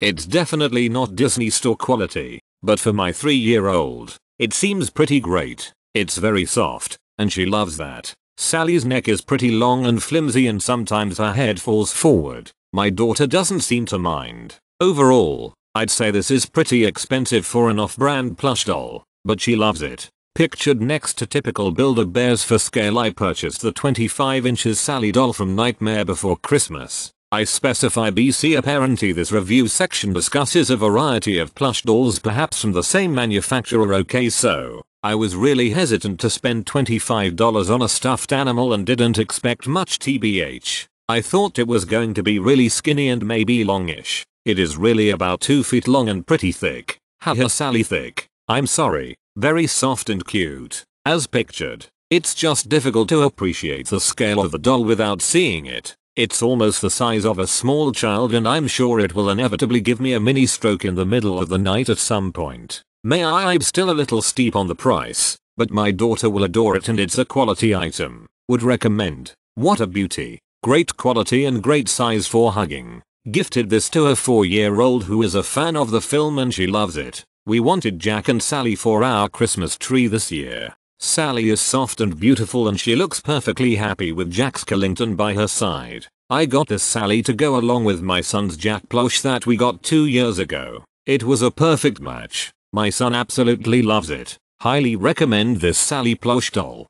It's definitely not Disney store quality, but for my 3 year old, it seems pretty great. It's very soft, and she loves that. Sally's neck is pretty long and flimsy and sometimes her head falls forward. My daughter doesn't seem to mind. Overall, I'd say this is pretty expensive for an off-brand plush doll, but she loves it. Pictured next to typical Build-A-Bears for scale I purchased the 25 inches Sally doll from Nightmare Before Christmas. I specify BC apparently this review section discusses a variety of plush dolls perhaps from the same manufacturer okay so, I was really hesitant to spend $25 on a stuffed animal and didn't expect much tbh. I thought it was going to be really skinny and maybe longish. It is really about 2 feet long and pretty thick. Haha Sally thick. I'm sorry. Very soft and cute. As pictured. It's just difficult to appreciate the scale of the doll without seeing it. It's almost the size of a small child and I'm sure it will inevitably give me a mini stroke in the middle of the night at some point. May I I'm still a little steep on the price, but my daughter will adore it and it's a quality item. Would recommend. What a beauty. Great quality and great size for hugging. Gifted this to a 4 year old who is a fan of the film and she loves it. We wanted Jack and Sally for our Christmas tree this year. Sally is soft and beautiful and she looks perfectly happy with Jack Skellington by her side. I got this Sally to go along with my son's Jack plush that we got 2 years ago. It was a perfect match. My son absolutely loves it. Highly recommend this Sally plush doll.